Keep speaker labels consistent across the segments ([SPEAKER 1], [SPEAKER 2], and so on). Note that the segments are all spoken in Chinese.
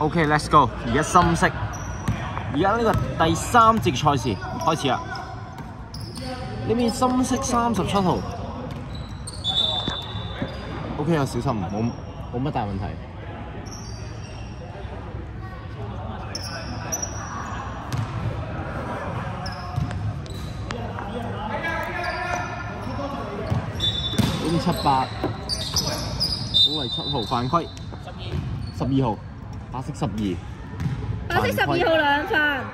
[SPEAKER 1] OK，let's go。而家深色，而家呢個第三節賽事開始啦。呢邊深色三十七號，OK 啊，小心，冇冇乜大問題。呢邊七八，好為七號犯規，十二號，白色十二。
[SPEAKER 2] 白色十二號兩份，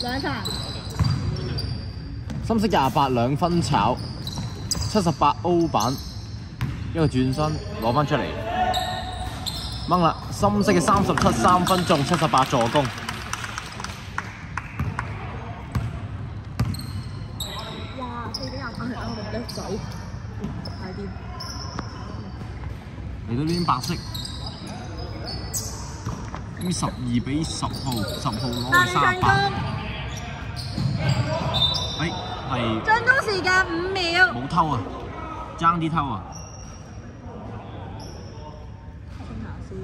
[SPEAKER 2] 兩份，
[SPEAKER 1] 深色廿八兩分炒，七十八 O 板，一個轉身攞翻出嚟，掹啦！深色嘅三十七三分中，七十八助攻。嚟到呢邊白色，於十二比十號，十號攞
[SPEAKER 2] 大
[SPEAKER 1] 去三十八，
[SPEAKER 2] 進攻，
[SPEAKER 1] 誒係
[SPEAKER 2] 進攻時間五秒。
[SPEAKER 1] 冇偷啊，爭啲偷啊！
[SPEAKER 2] 先下先，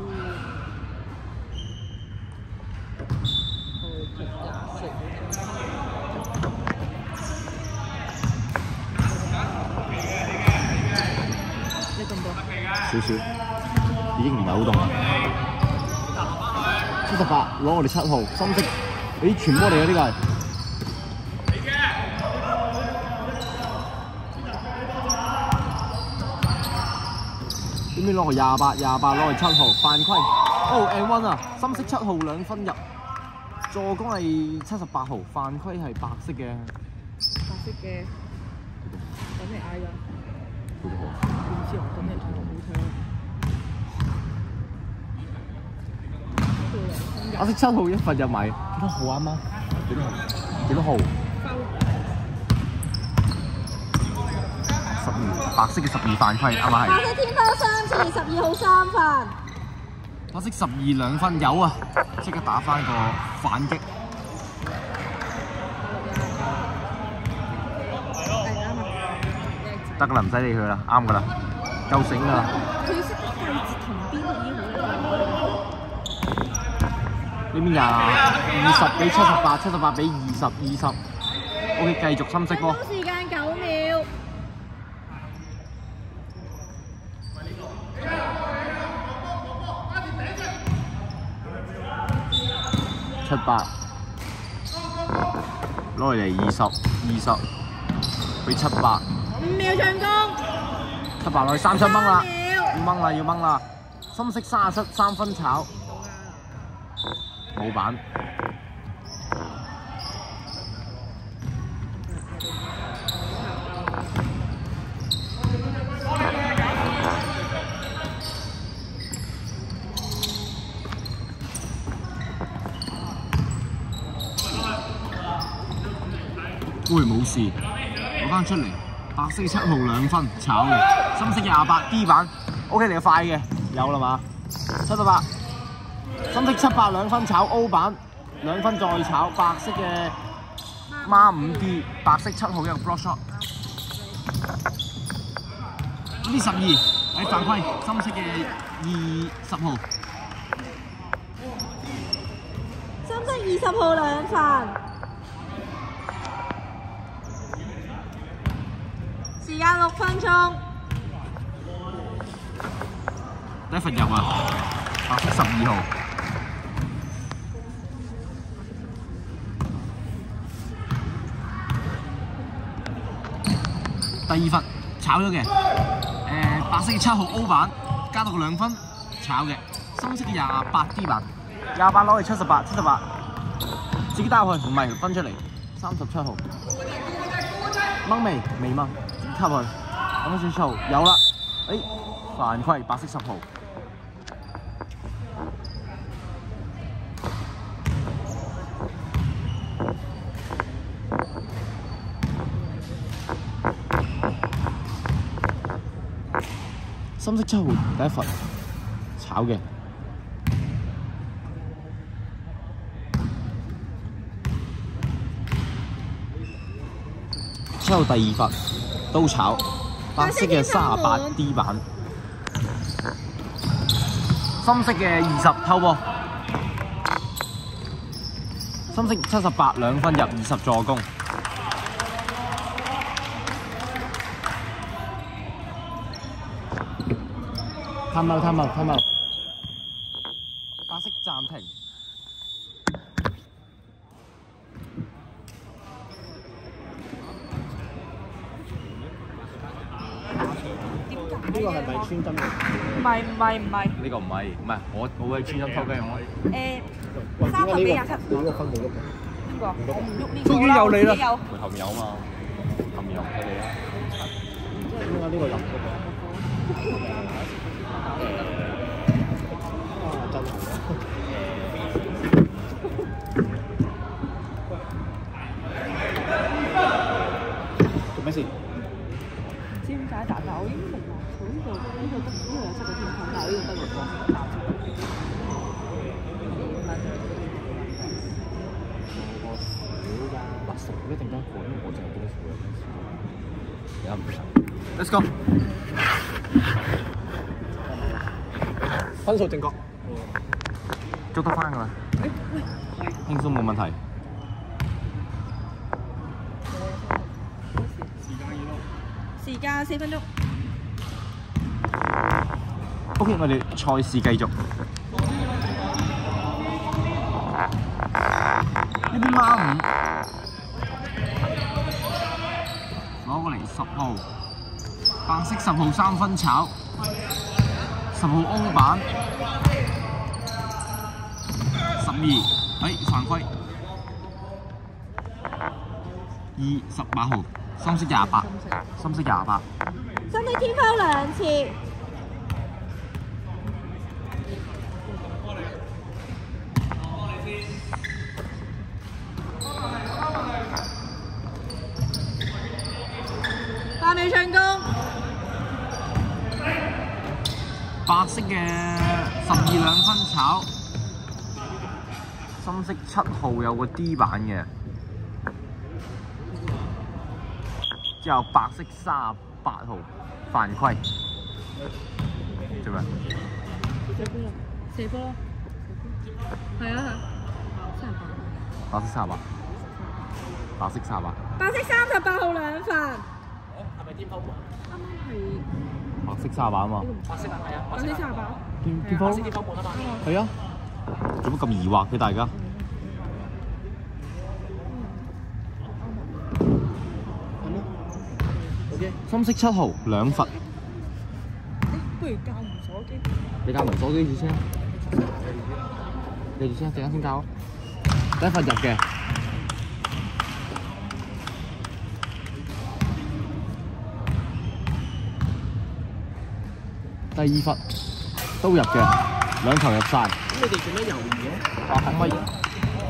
[SPEAKER 2] 你咁多？
[SPEAKER 1] 少少，已經唔係好凍啦。七十八攞我哋七號，深色，咦傳波嚟嘅呢個係。點知攞個廿八，廿八攞去七號，犯規。哦，and one 啊，深色七號兩分入，助攻係七十八號，犯規係白色嘅。
[SPEAKER 2] 白色嘅，等你嗌㗎。
[SPEAKER 1] 幾多號？
[SPEAKER 2] 唔知我等你同我冇聽。
[SPEAKER 1] 白色七號一份入埋，幾多號啊媽？幾多號？幾多號？十二，白色嘅十二犯規，啱唔啱係？
[SPEAKER 2] 白色天花三次，十二號三份。
[SPEAKER 1] 白色十二兩分有啊，即刻打翻個反擊。
[SPEAKER 2] 係啱啊！
[SPEAKER 1] 得噶啦，唔使理佢啦，啱噶啦，夠醒噶啦。
[SPEAKER 2] 佢識得計字同邊已經好啦。
[SPEAKER 1] 呢邊廿二十比七十八，七十八比二十，二十。O.K. 繼續深色波，
[SPEAKER 2] 時間九秒。
[SPEAKER 1] 七八，攞嚟二十，二十比七八，
[SPEAKER 2] 五秒進攻。
[SPEAKER 1] 八落去三七掹啦，要掹啦，要掹啦。深色三十七三分炒，冇板。喂，冇事，攞翻出嚟。白色七號兩分炒嘅，深色廿八 D 版，OK 嚟嘅快嘅，有啦嘛？七十八，深色七八兩分炒 O 版，兩分再炒白色嘅孖五 D，白色七號一個 block shot。呢十二喺犯規，深色嘅二十號。
[SPEAKER 2] 深色二十號兩份。廿六分鐘。
[SPEAKER 1] 第一份入啊，白色十二號。第二份炒咗嘅，誒、白色嘅七號 O 版，加到個兩分炒嘅，深色嘅廿八 D 版，廿八攞去七十八，七十八，自己打去，唔係分出嚟，三十七號，掹未？未掹，吸去，咁樣算數，有啦，誒、犯規，白色十號。深色七號第一份。炒嘅，七號第二罰都炒，白色嘅三十八 D 版，深色嘅二十偷波，深色七十八兩分入二十助攻。探 out 探 out 探 out，白色暫停。
[SPEAKER 3] 呢個係咪穿針嘅？
[SPEAKER 2] 唔係唔係唔係，
[SPEAKER 1] 呢個唔係，唔係我我會穿針偷雞我。
[SPEAKER 2] 誒三十比廿七，
[SPEAKER 3] 呢個分冇喐嘅。
[SPEAKER 2] 邊個？我唔喐呢個
[SPEAKER 3] 終於有你啦
[SPEAKER 2] 有
[SPEAKER 1] 佢後面有啊嘛，後面有你啦。
[SPEAKER 3] 點解呢個入嗰個？啊，真係。做
[SPEAKER 2] 呢度呢度得呢度有七個天窗，但係呢度得六個，搭住
[SPEAKER 1] 嗱，熟一定得過，因為我淨係見到熟嘅。而家唔使。Let's go。
[SPEAKER 3] 分數正確。
[SPEAKER 1] 捉得翻㗎啦，輕鬆冇問題。
[SPEAKER 2] 時間四分鐘。
[SPEAKER 1] OK，我哋賽事繼續。呢邊孖五。攞過嚟十號，白色十號三分炒，十號歐板，十二，哎犯規，二十八號，深色廿八，深色廿八。
[SPEAKER 2] 身體天拋兩次。八秒進攻，
[SPEAKER 1] 白色嘅十二兩分炒，深色七號有個 D 版嘅，之後白色三十八號犯規，做咩？
[SPEAKER 2] 射波咯，係啊係，三十八。
[SPEAKER 1] 白色三十八，白色三十八，
[SPEAKER 2] 白色三十八號兩份，
[SPEAKER 3] 係咪天鋪門？
[SPEAKER 2] 啱啱係
[SPEAKER 1] 白色沙板啊嘛，
[SPEAKER 3] 白色啊，係啊，
[SPEAKER 2] 白色三十八。
[SPEAKER 1] 天天
[SPEAKER 3] 白色天鋪門啊嘛。
[SPEAKER 1] 係啊，做乜咁疑惑嘅大家？深色七號兩佛，
[SPEAKER 2] 不如教門鎖機。
[SPEAKER 1] 你教文鎖機住先，你住先，陣間先教。第一罰入嘅。第二罰都入嘅，兩球入晒。
[SPEAKER 3] 咁你哋做咩猶豫嘅？
[SPEAKER 1] 啊，可唔可以？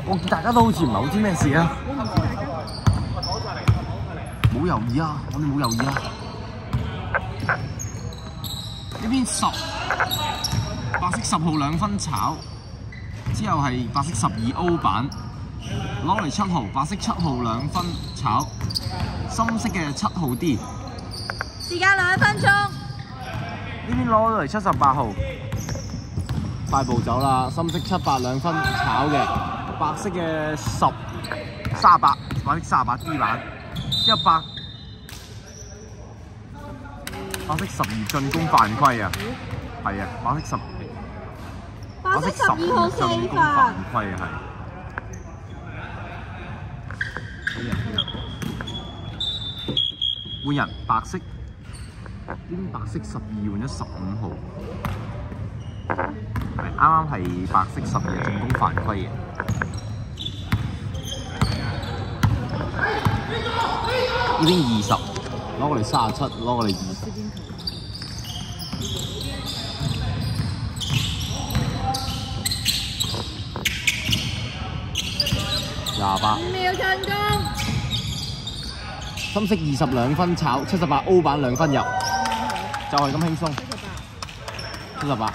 [SPEAKER 1] 我見大家都好似唔係好知咩事啊！冇猶豫啊，我哋冇猶豫啊。呢邊十白色十號兩分炒，之後係白色十二 O 版，攞嚟七號，白色七號兩分炒，深色嘅七號 D，
[SPEAKER 2] 時間兩分鐘，
[SPEAKER 1] 呢邊攞嚟七十八號，快步走啦，深色七八兩分炒嘅，白色嘅十三八，白色三十八 D 版，一百。白白色十二進攻犯規啊，係啊，白色十
[SPEAKER 2] 白色十二號四
[SPEAKER 1] 進攻
[SPEAKER 2] 份
[SPEAKER 1] 犯，規啊，係。換人白色，呢邊白色十二換咗十五號，係啱啱係白色十二進攻犯規嘅。呢邊二十，攞過嚟三十七，攞過嚟二十。廿八，
[SPEAKER 2] 五秒進攻，
[SPEAKER 1] 深色二十兩分炒，七十八 O 版兩分入，就係咁輕鬆。七十八，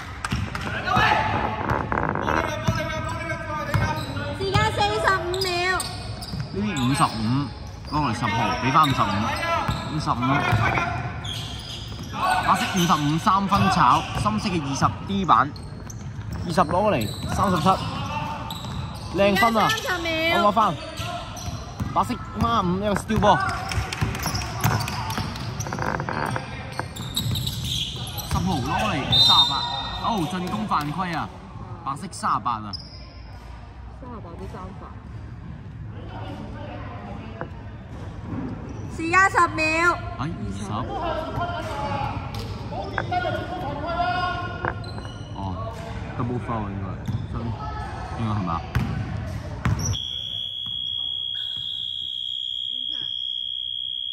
[SPEAKER 2] 時間四十五秒，
[SPEAKER 1] 呢啲五十五攞嚟十號，俾翻五十五，五十五。白色五十五三分炒，深色嘅二十 D 版，二十攞過嚟三十七，靚分啊！
[SPEAKER 2] 三十
[SPEAKER 1] 我
[SPEAKER 2] 秒
[SPEAKER 1] 攞。翻，白色孖五一個 steal 波，號攞嚟三十八，哦進攻犯規啊！白色三十八啊！
[SPEAKER 2] 三十八啲三法。時間十秒。
[SPEAKER 1] 哎二十，哦 double foul 應該，真應該係嘛？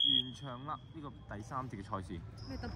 [SPEAKER 1] 完場啦！呢個第三節嘅賽事。
[SPEAKER 2] 咩特別？